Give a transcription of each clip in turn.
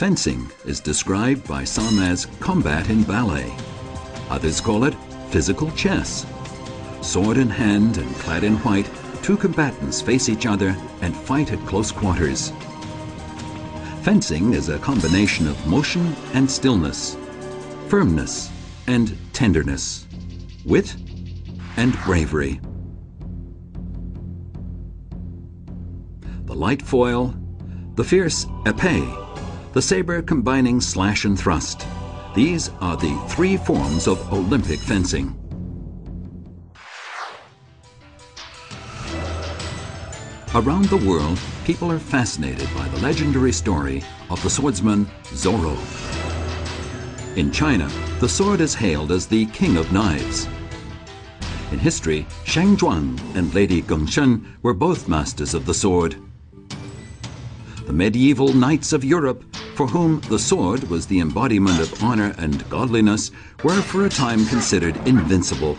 Fencing is described by some as combat in ballet. Others call it physical chess. Sword in hand and clad in white, two combatants face each other and fight at close quarters. Fencing is a combination of motion and stillness, firmness and tenderness, wit and bravery. The light foil, the fierce épée, the saber combining slash and thrust. These are the three forms of Olympic fencing. Around the world, people are fascinated by the legendary story of the swordsman Zorro. In China, the sword is hailed as the king of knives. In history, Xiang Zhuang and Lady Gongsun were both masters of the sword. The medieval knights of Europe, for whom the sword was the embodiment of honor and godliness, were for a time considered invincible.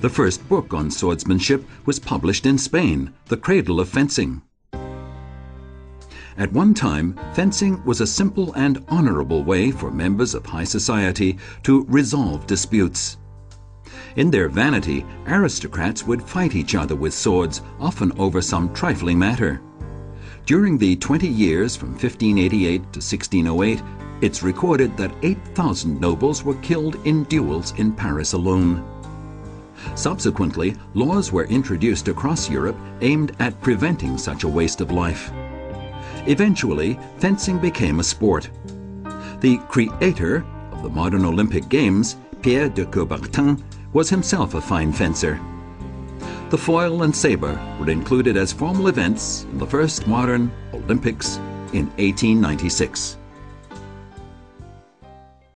The first book on swordsmanship was published in Spain, The Cradle of Fencing. At one time, fencing was a simple and honorable way for members of high society to resolve disputes. In their vanity, aristocrats would fight each other with swords, often over some trifling matter. During the 20 years from 1588 to 1608, it's recorded that 8,000 nobles were killed in duels in Paris alone. Subsequently, laws were introduced across Europe aimed at preventing such a waste of life. Eventually, fencing became a sport. The creator of the modern Olympic Games, Pierre de Coubertin, was himself a fine fencer. The foil and saber were included as formal events in the first modern Olympics in 1896.